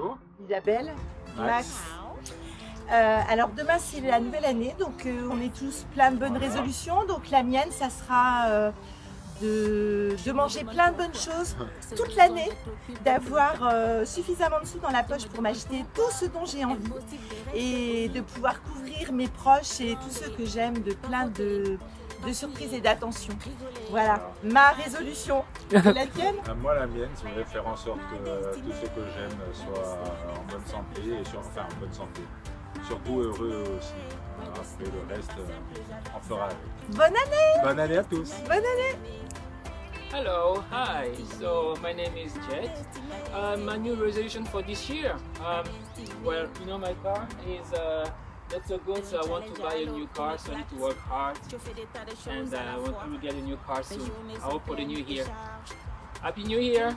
Bonjour. Isabelle, Max. Euh, alors demain c'est la nouvelle année, donc euh, on est tous plein de bonnes résolutions. Donc la mienne, ça sera euh, de, de manger plein de bonnes choses toute l'année, d'avoir suffisamment de sous dans la poche pour m'acheter tout ce dont j'ai envie et de pouvoir couvrir mes proches et tous ceux que j'aime de plein de, de surprises et d'attention. Voilà, ma résolution. La tienne? Euh, Moi, la mienne, c'est de faire en sorte que euh, tous ceux que j'aime soient en bonne santé, et sur, enfin en bonne santé. Surtout heureux aussi. Après le reste, euh, on fera avec. Bonne année Bonne année à tous Bonne année Hello, hi. So my name is Jet. Uh, my new resolution for this year. Um, well, you know my car is uh, not so good, so I want to buy a new car. So I need to work hard, and uh, I want to get a new car soon. I hope for the new year. Happy New Year!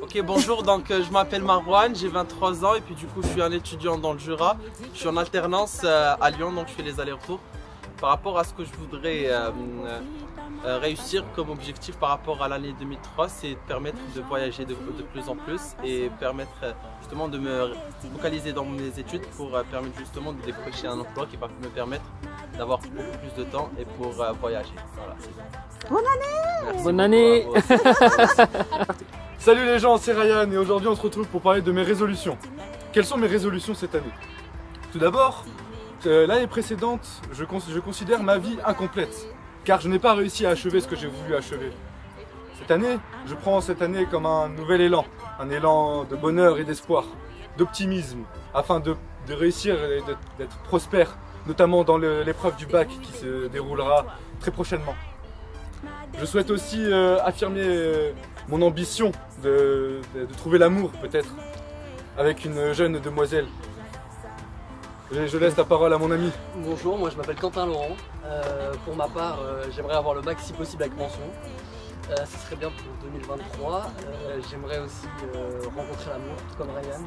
Ok bonjour, donc euh, je m'appelle Marwan, j'ai 23 ans et puis du coup je suis un étudiant dans le Jura. Je suis en alternance euh, à Lyon donc je fais les allers-retours. Par rapport à ce que je voudrais euh, euh, réussir comme objectif par rapport à l'année 2003, c'est de permettre de voyager de, de plus en plus et permettre euh, justement de me focaliser dans mes études pour euh, permettre justement de décrocher un emploi qui va me permettre d'avoir beaucoup plus de temps et pour euh, voyager. Voilà. Merci Bonne année. à vous. Salut les gens, c'est Ryan et aujourd'hui on se retrouve pour parler de mes résolutions. Quelles sont mes résolutions cette année? Tout d'abord, l'année précédente, je, cons- je considère ma vie incomplète car je n'ai pas réussi à achever ce que j'ai voulu achever. Cette année, je prends cette année comme un nouvel élan, un élan de bonheur et d'espoir, d'optimisme, afin de, réussir et d'être- prospère, notamment dans l'épreuve du bac qui se déroulera très prochainement. Je souhaite aussi euh, affirmer euh, mon ambition de trouver l'amour peut-être avec une jeune demoiselle. Je, je laisse la parole à mon ami. Bonjour, moi je m'appelle Quentin Laurent. Euh, pour ma part, euh, j'aimerais avoir le bac si possible avec mention. Euh, ce serait bien pour 2023. Euh, j'aimerais aussi euh, rencontrer l'amour, tout comme Ryan.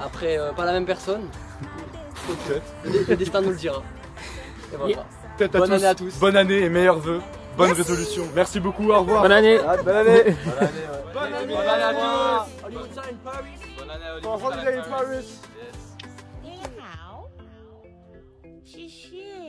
Après, euh, pas la même personne. Peut-être Le, le destin nous le dira. Et voilà. Yeah. À, Bonne tous. année à tous. Bonne année et meilleurs vœux. Bonne résolution. Merci beaucoup, au revoir. Bonne année! Bonne année. Bonne année, Bonne année à tous. Bonne année à Bon, Olivier. holiday in Paris. 谢谢。